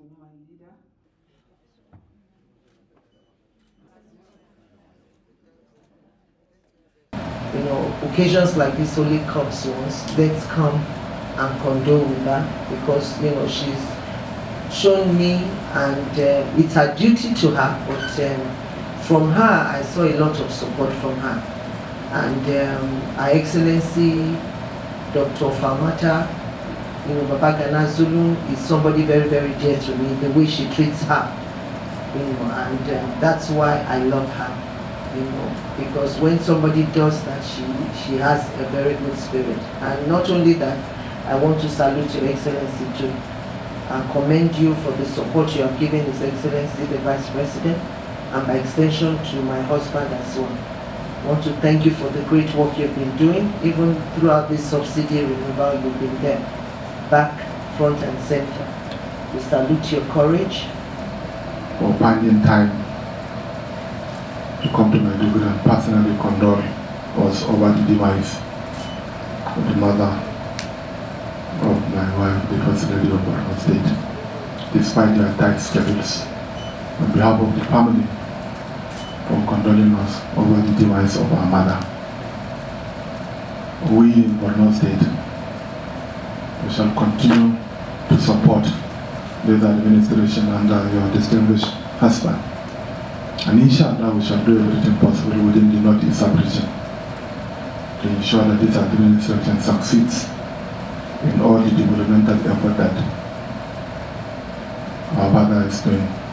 woman leader. You know, occasions like this only comes once. Let's come and condole with her because, you know, she's shown me and uh, it's her duty to her, but um, from her, I saw a lot of support from her. And um, Her Excellency Dr. Falmata, you know, Baba Gana is somebody very, very dear to me, the way she treats her, you know, and um, that's why I love her, you know, because when somebody does that, she, she has a very good spirit. And not only that, I want to salute Your Excellency too, and commend you for the support you have given His Excellency, the Vice President, and by extension to my husband as well. I want to thank you for the great work you've been doing, even throughout this subsidy removal, you've been there, back, front and center. We salute your courage. for finding time to come to Maiduguri and personally condole us over the demise of the mother of my wife, the First Lady of Borno State, despite their tight schedules. On behalf of the family, for condoling us over the demise of our mother. We in Borno State, we shall continue to support this administration under your distinguished husband. And inshallah, we shall do everything possible within the Northeast sub-region to ensure that this administration succeeds in all the developmental effort that our father is doing.